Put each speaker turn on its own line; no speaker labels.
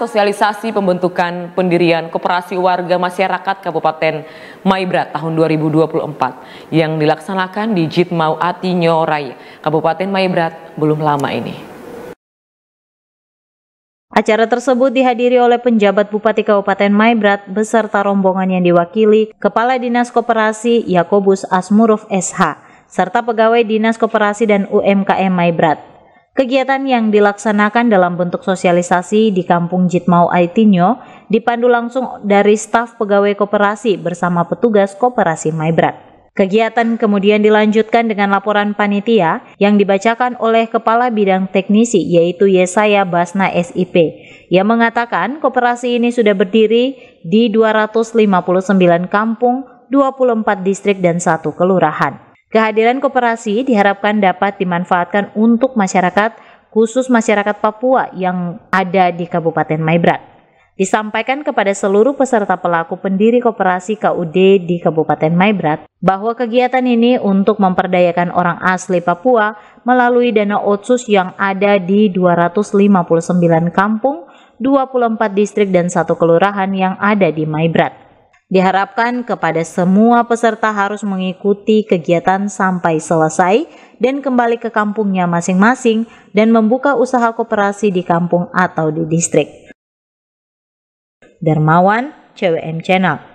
Sosialisasi pembentukan pendirian Koperasi Warga Masyarakat Kabupaten Maibrat tahun 2024 yang dilaksanakan di Jitmau Atinyo Raya, Kabupaten Maibrat belum lama ini.
Acara tersebut dihadiri oleh penjabat Bupati Kabupaten Maibrat beserta rombongan yang diwakili Kepala Dinas Koperasi Yakobus Asmuruf SH serta pegawai Dinas Koperasi dan UMKM Maibrat. Kegiatan yang dilaksanakan dalam bentuk sosialisasi di Kampung Jitmau Aitinyo dipandu langsung dari staf pegawai koperasi bersama petugas koperasi Maibrat. Kegiatan kemudian dilanjutkan dengan laporan panitia yang dibacakan oleh Kepala Bidang Teknisi yaitu Yesaya Basna SIP yang mengatakan koperasi ini sudah berdiri di 259 kampung, 24 distrik dan satu kelurahan. Kehadiran koperasi diharapkan dapat dimanfaatkan untuk masyarakat, khusus masyarakat Papua yang ada di Kabupaten Maibrat. Disampaikan kepada seluruh peserta pelaku pendiri koperasi KUD di Kabupaten Maibrat bahwa kegiatan ini untuk memperdayakan orang asli Papua melalui dana otsus yang ada di 259 kampung, 24 distrik dan satu kelurahan yang ada di Maibrat. Diharapkan kepada semua peserta harus mengikuti kegiatan sampai selesai dan kembali ke kampungnya masing-masing dan membuka usaha koperasi di kampung atau di distrik. Dermawan, CWM Channel